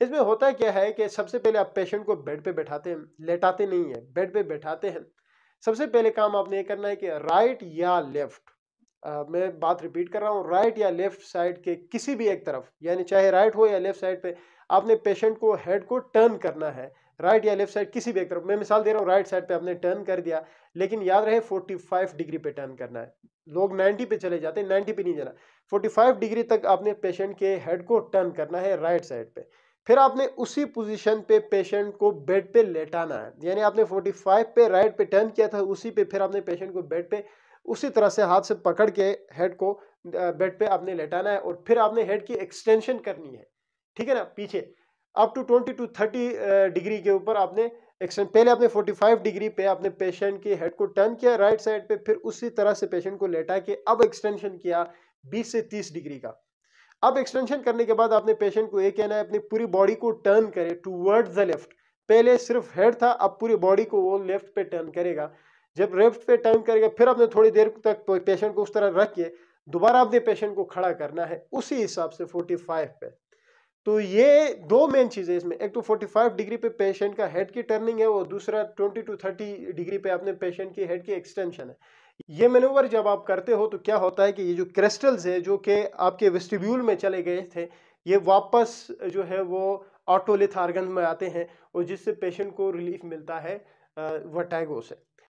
इसमें होता क्या है कि सबसे पहले आप पेशेंट को बेड पे बैठाते हैं, लेटाते नहीं है बेड पे बैठाते हैं। सबसे पहले काम आपने ये करना है कि राइट या लेफ़्ट मैं बात रिपीट कर रहा हूँ राइट या लेफ़्ट साइड के किसी भी एक तरफ़, यानी चाहे राइट हो या लेफ़्ट साइड पे, आपने पेशेंट को हेड को टर्न करना है राइट या लेफ़्ट साइड किसी भी एक तरफ़। मैं मिसाल दे रहा हूँ राइट साइड पे आपने टर्न कर दिया, लेकिन याद रहे 45 डिग्री पे टर्न करना है। लोग 90 पे चले जाते हैं 90 पे नहीं जाना। 45 डिग्री तक आपने पेशेंट के हेड को टर्न करना है राइट साइड पे। फिर आपने उसी पोजीशन पे पेशेंट को बेड पे लेटाना है। यानी आपने 45 पे राइट पे टर्न किया था, उसी पे फिर आपने पेशेंट को बेड पे उसी तरह से हाथ से पकड़ के हेड को बेड पे आपने लेटाना है और फिर आपने हेड की एक्सटेंशन करनी है। ठीक है ना? पीछे। Up to twenty to thirty degree के ऊपर आपने एक्सटेंड पहले आपने 45 डिग्री पे आपने पेशेंट के हेड को टर्न किया राइट साइड पे, फिर उसी तरह से पेशेंट को लेटा के अब एक्सटेंशन किया 20 से 30 डिग्री का। अब एक्सटेंशन करने के बाद आपने पेशेंट को ये कहना है, अपनी पूरी बॉडी को टर्न करे टू वर्ड द लेफ़्ट पहले सिर्फ़ हेड था, अब पूरी बॉडी को वो लेफ़्ट पे टर्न करेगा। जब लेफ़्ट पे टर्न करेगा, फिर आपने थोड़ी देर तक पेशेंट को उस तरह रख के दोबारा आपने पेशेंट को खड़ा करना है, उसी हिसाब से 45 पे। तो ये दो मेन चीज़ें इसमें, एक तो 45 डिग्री पे पेशेंट का हेड की टर्निंग है, और दूसरा 20 टू 30 डिग्री पे आपने पेशेंट की हेड की एक्सटेंशन है। ये मेनूवर जब आप करते हो तो क्या होता है कि ये जो क्रिस्टल्स है, जो कि आपके वेस्टिब्यूल में चले गए थे, ये वापस जो है वो ऑटोलिथ आर्गन में आते हैं और जिससे पेशेंट को रिलीफ मिलता है वटैगो से।